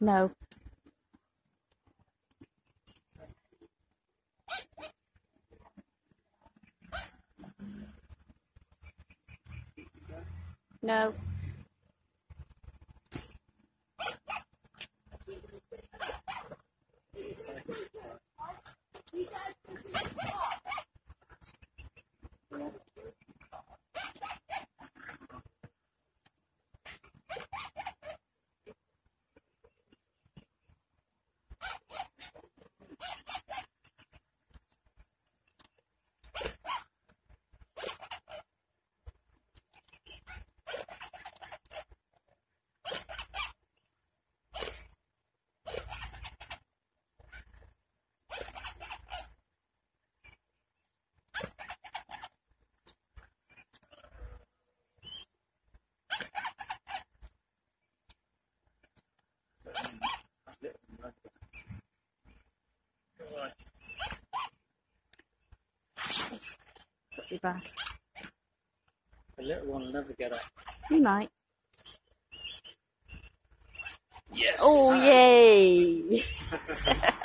No. No. You back. The little one will never get up. You might. Yes. Oh, yay!